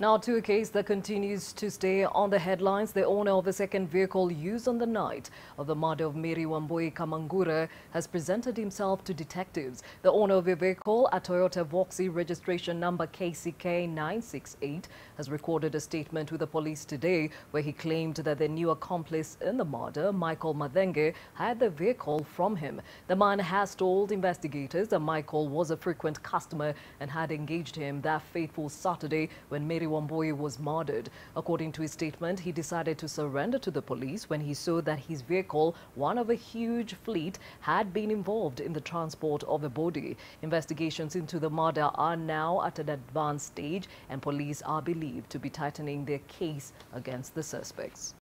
Now to a case that continues to stay on the headlines. The owner of a second vehicle used on the night of the murder of Mary Wambui Kamangura has presented himself to detectives. The owner of a vehicle, a Toyota Voxy registration number KCK 968, has recorded a statement with the police today where he claimed that the new accomplice in the murder, Michael Mathenge, had the vehicle from him. The man has told investigators that Michael was a frequent customer and had engaged him that fateful Saturday when Mary Wambui was murdered. According to his statement, he decided to surrender to the police when he saw that his vehicle, one of a huge fleet, had been involved in the transport of a body. Investigations into the murder are now at an advanced stage and police are believed to be tightening their case against the suspects.